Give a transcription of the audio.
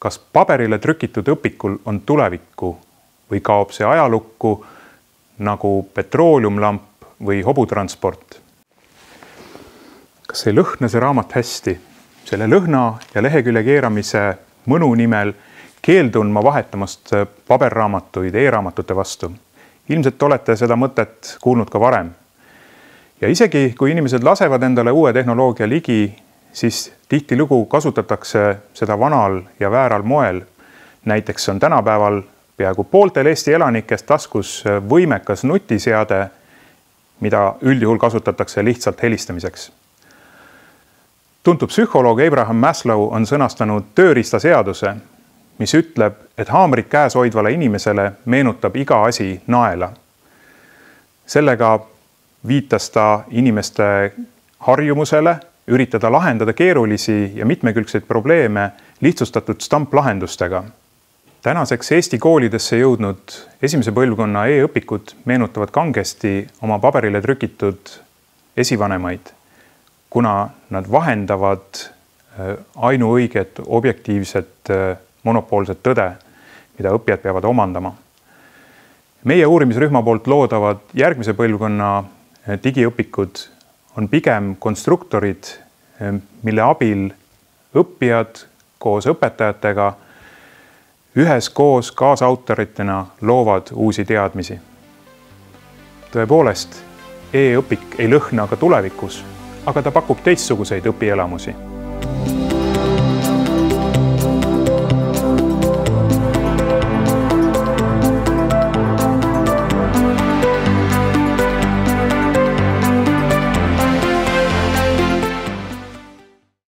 kas paberile trükitud õpikul on tulevikku või kaob see ajalukku nagu petrooleumilamp või hobutransport. kas ei lõhna see raamat hästi? selle lõhna ja lehekülje keeramise mõnu nimel keeldun ma vahetamast paberraamatuid e-raamatute vastu. ilmselt olete seda mõtet kuulnud ka varem. ja isegi kui inimesed lasevad endale uue tehnoloogia ligi, siis tihtilugu kasutatakse seda vanal ja vääral moel. näiteks on tänapäeval peaaegu pooltel Eesti elanikest taskus võimekas nutiseade, mida üldjuhul kasutatakse lihtsalt helistamiseks. tuntud psühholoog Abraham Maslow on sõnastanud tööriistaseaduse, mis ütleb, et haamrit käes hoidvale inimesele meenutab iga asi naela. sellega viitas ta inimeste harjumusele üritada lahendada keerulisi ja mitmekülgseid probleeme lihtsustatud stamplahendustega. tänaseks Eesti koolidesse jõudnud esimese põlvkonna e-õpikud meenutavad kangesti oma paberile trükitud esivanemaid, kuna nad vahendavad äh, ainuõiget objektiivset äh, monopoolset tõde, mida õppijad peavad omandama. meie uurimisrühma poolt loodavad järgmise põlvkonna äh, digiõpikud on pigem konstruktorid, mille abil õppijad koos õpetajatega üheskoos kaasautoritena loovad uusi teadmisi. tõepoolest e, e-õpik ei lõhna ka tulevikus, aga ta pakub teistsuguseid õpielamusi